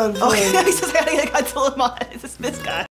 fun. Oh, he says I gotta get Godzilla mod. It's this guy.